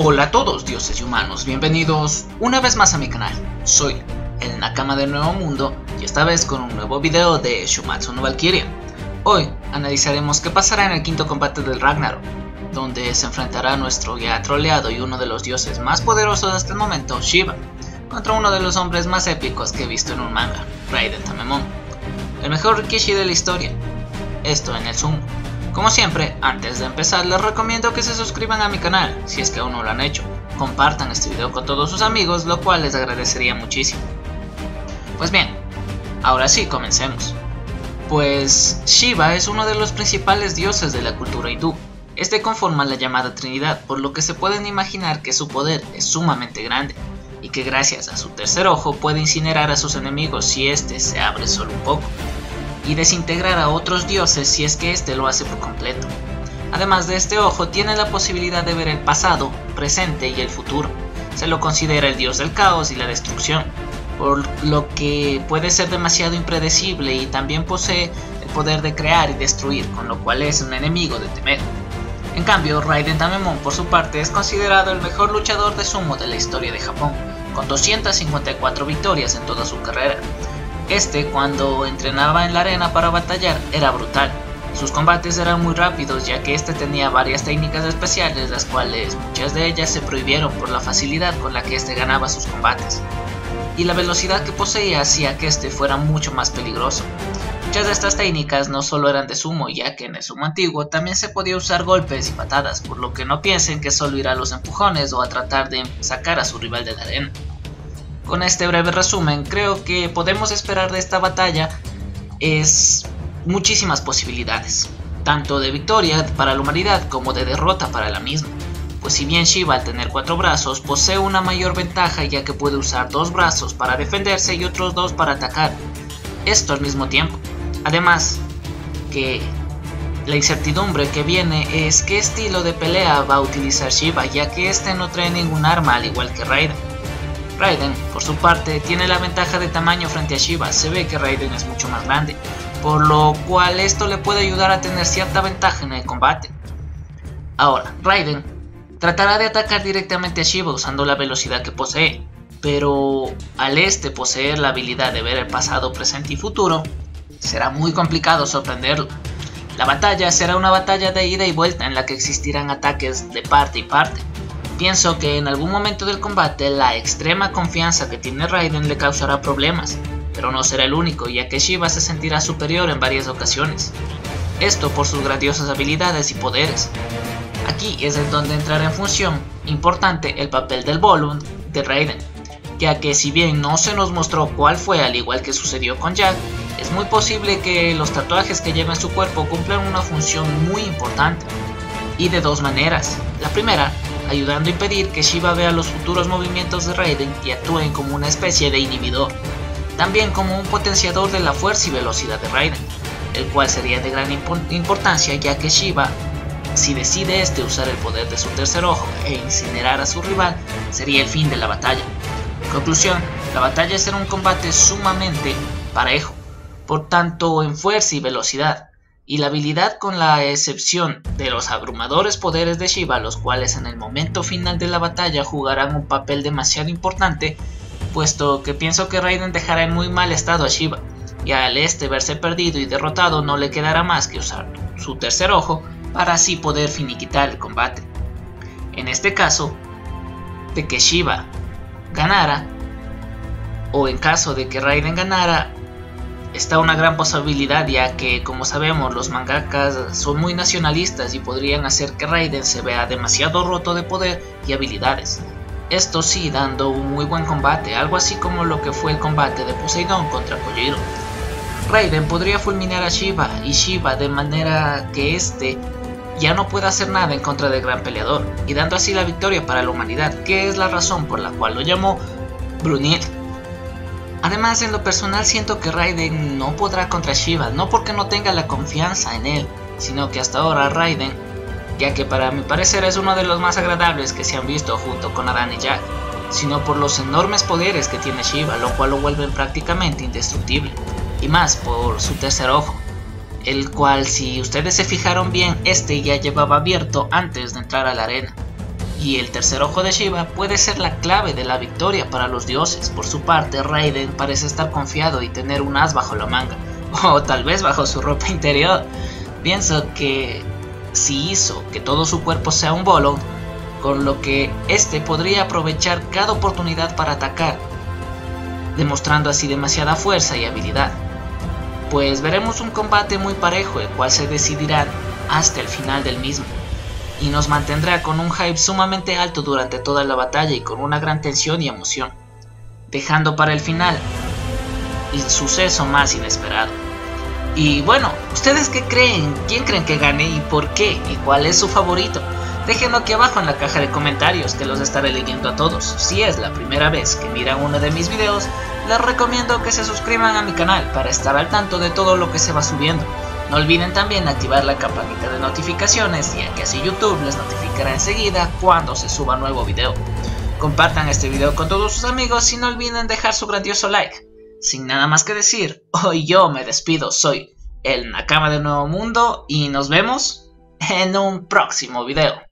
Hola a todos dioses y humanos, bienvenidos una vez más a mi canal. Soy el Nakama del Nuevo Mundo y esta vez con un nuevo video de Shumatsu no Valkyria. Hoy analizaremos qué pasará en el quinto combate del Ragnarok, donde se enfrentará nuestro ya troleado y uno de los dioses más poderosos hasta el momento, Shiva, contra uno de los hombres más épicos que he visto en un manga, Raiden Tamemon, el mejor Rikishi de la historia. Esto en el Zoom. Como siempre, antes de empezar les recomiendo que se suscriban a mi canal, si es que aún no lo han hecho. Compartan este video con todos sus amigos, lo cual les agradecería muchísimo. Pues bien, ahora sí, comencemos. Pues Shiva es uno de los principales dioses de la cultura hindú. Este conforma la llamada Trinidad, por lo que se pueden imaginar que su poder es sumamente grande, y que gracias a su tercer ojo puede incinerar a sus enemigos si éste se abre solo un poco y desintegrar a otros dioses si es que éste lo hace por completo. Además de este ojo, tiene la posibilidad de ver el pasado, presente y el futuro. Se lo considera el dios del caos y la destrucción, por lo que puede ser demasiado impredecible y también posee el poder de crear y destruir, con lo cual es un enemigo de temer. En cambio, Raiden Tamemon por su parte es considerado el mejor luchador de sumo de la historia de Japón, con 254 victorias en toda su carrera, este, cuando entrenaba en la arena para batallar, era brutal. Sus combates eran muy rápidos ya que este tenía varias técnicas especiales, las cuales muchas de ellas se prohibieron por la facilidad con la que este ganaba sus combates. Y la velocidad que poseía hacía que este fuera mucho más peligroso. Muchas de estas técnicas no solo eran de sumo, ya que en el sumo antiguo también se podía usar golpes y patadas, por lo que no piensen que solo irá a los empujones o a tratar de sacar a su rival de la arena. Con este breve resumen, creo que podemos esperar de esta batalla es muchísimas posibilidades, tanto de victoria para la humanidad como de derrota para la misma. Pues si bien Shiva al tener cuatro brazos posee una mayor ventaja ya que puede usar dos brazos para defenderse y otros dos para atacar, esto al mismo tiempo. Además, que la incertidumbre que viene es qué estilo de pelea va a utilizar Shiva ya que este no trae ningún arma al igual que Raiden. Raiden, por su parte, tiene la ventaja de tamaño frente a Shiva, se ve que Raiden es mucho más grande, por lo cual esto le puede ayudar a tener cierta ventaja en el combate. Ahora, Raiden tratará de atacar directamente a Shiva usando la velocidad que posee, pero al este poseer la habilidad de ver el pasado, presente y futuro, será muy complicado sorprenderlo. La batalla será una batalla de ida y vuelta en la que existirán ataques de parte y parte, Pienso que en algún momento del combate la extrema confianza que tiene Raiden le causará problemas, pero no será el único ya que Shiva se sentirá superior en varias ocasiones. Esto por sus grandiosas habilidades y poderes. Aquí es en donde entrará en función importante el papel del Volund de Raiden, ya que si bien no se nos mostró cuál fue al igual que sucedió con Jack, es muy posible que los tatuajes que lleva en su cuerpo cumplan una función muy importante. Y de dos maneras. La primera ayudando a impedir que Shiva vea los futuros movimientos de Raiden y actúen como una especie de inhibidor, también como un potenciador de la fuerza y velocidad de Raiden, el cual sería de gran importancia ya que Shiva, si decide este usar el poder de su tercer ojo e incinerar a su rival, sería el fin de la batalla. Conclusión, la batalla será un combate sumamente parejo, por tanto en fuerza y velocidad, y la habilidad con la excepción de los abrumadores poderes de Shiva, los cuales en el momento final de la batalla jugarán un papel demasiado importante, puesto que pienso que Raiden dejará en muy mal estado a Shiva, y al este verse perdido y derrotado no le quedará más que usar su tercer ojo para así poder finiquitar el combate. En este caso, de que Shiva ganara, o en caso de que Raiden ganara, está una gran posibilidad ya que como sabemos los mangakas son muy nacionalistas y podrían hacer que Raiden se vea demasiado roto de poder y habilidades. Esto sí dando un muy buen combate, algo así como lo que fue el combate de Poseidon contra Kojiro. Raiden podría fulminar a Shiva y Shiva de manera que este ya no pueda hacer nada en contra del gran peleador y dando así la victoria para la humanidad, que es la razón por la cual lo llamó Brunit Además, en lo personal siento que Raiden no podrá contra Shiva, no porque no tenga la confianza en él, sino que hasta ahora Raiden, ya que para mi parecer es uno de los más agradables que se han visto junto con Adán y Jack, sino por los enormes poderes que tiene Shiva, lo cual lo vuelven prácticamente indestructible, y más por su tercer ojo, el cual si ustedes se fijaron bien, este ya llevaba abierto antes de entrar a la arena. Y el tercer ojo de Shiva puede ser la clave de la victoria para los dioses. Por su parte, Raiden parece estar confiado y tener un as bajo la manga, o tal vez bajo su ropa interior. Pienso que si hizo que todo su cuerpo sea un bolo, con lo que este podría aprovechar cada oportunidad para atacar, demostrando así demasiada fuerza y habilidad. Pues veremos un combate muy parejo, el cual se decidirá hasta el final del mismo y nos mantendrá con un hype sumamente alto durante toda la batalla y con una gran tensión y emoción, dejando para el final el suceso más inesperado. Y bueno, ¿ustedes qué creen? ¿Quién creen que gane y por qué? ¿Y cuál es su favorito? Déjenlo aquí abajo en la caja de comentarios que los estaré leyendo a todos. Si es la primera vez que miran uno de mis videos, les recomiendo que se suscriban a mi canal para estar al tanto de todo lo que se va subiendo. No olviden también activar la campanita de notificaciones ya que así YouTube les notificará enseguida cuando se suba nuevo video. Compartan este video con todos sus amigos y no olviden dejar su grandioso like. Sin nada más que decir, hoy yo me despido, soy el Nakama de Nuevo Mundo y nos vemos en un próximo video.